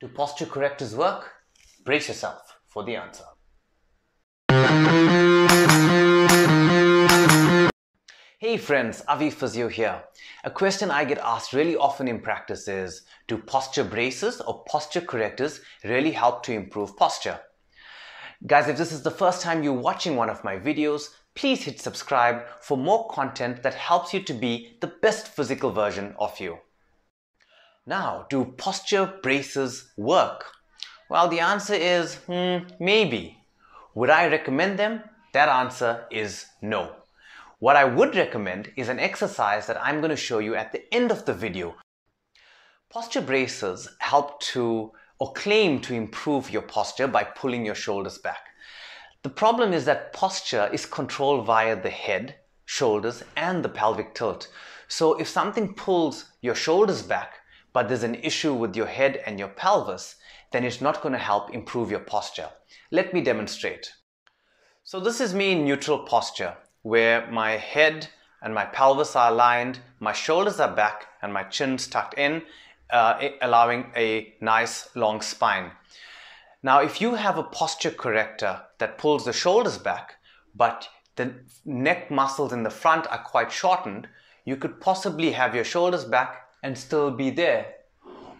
Do posture correctors work? Brace yourself for the answer. Hey friends, Avi Physio here. A question I get asked really often in practice is, do posture braces or posture correctors really help to improve posture? Guys, if this is the first time you're watching one of my videos, please hit subscribe for more content that helps you to be the best physical version of you. Now, do posture braces work? Well, the answer is hmm, maybe. Would I recommend them? That answer is no. What I would recommend is an exercise that I'm going to show you at the end of the video. Posture braces help to or claim to improve your posture by pulling your shoulders back. The problem is that posture is controlled via the head, shoulders, and the pelvic tilt. So if something pulls your shoulders back, but there's an issue with your head and your pelvis, then it's not going to help improve your posture. Let me demonstrate. So this is me in neutral posture, where my head and my pelvis are aligned, my shoulders are back, and my chin's tucked in, uh, allowing a nice long spine. Now, if you have a posture corrector that pulls the shoulders back, but the neck muscles in the front are quite shortened, you could possibly have your shoulders back and still be there.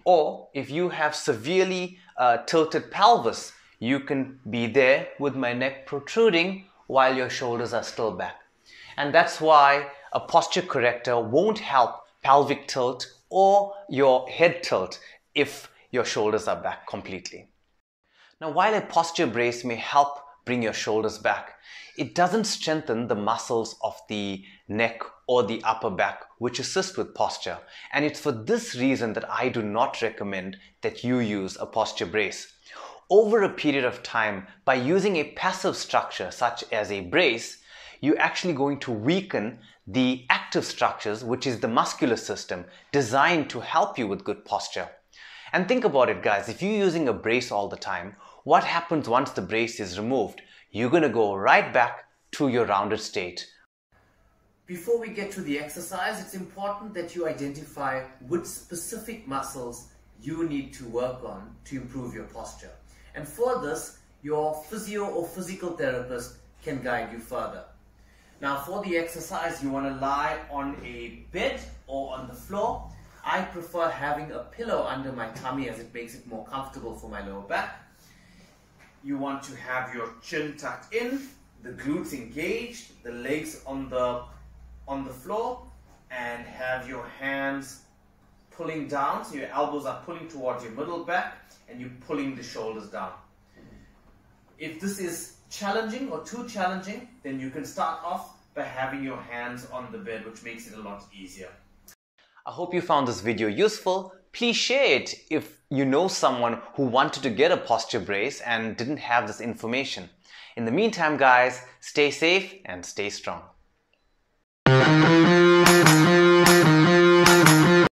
Or if you have severely uh, tilted pelvis, you can be there with my neck protruding while your shoulders are still back. And that's why a posture corrector won't help pelvic tilt or your head tilt if your shoulders are back completely. Now, while a posture brace may help bring your shoulders back, it doesn't strengthen the muscles of the neck or the upper back, which assist with posture. And it's for this reason that I do not recommend that you use a posture brace. Over a period of time, by using a passive structure such as a brace, you're actually going to weaken the active structures, which is the muscular system designed to help you with good posture. And think about it, guys. If you're using a brace all the time, what happens once the brace is removed? You're to go right back to your rounded state before we get to the exercise, it's important that you identify which specific muscles you need to work on to improve your posture. And for this, your physio or physical therapist can guide you further. Now for the exercise, you want to lie on a bed or on the floor. I prefer having a pillow under my tummy as it makes it more comfortable for my lower back. You want to have your chin tucked in, the glutes engaged, the legs on the on the floor and have your hands pulling down. So your elbows are pulling towards your middle back and you're pulling the shoulders down. If this is challenging or too challenging, then you can start off by having your hands on the bed, which makes it a lot easier. I hope you found this video useful. Please share it if you know someone who wanted to get a posture brace and didn't have this information. In the meantime, guys, stay safe and stay strong.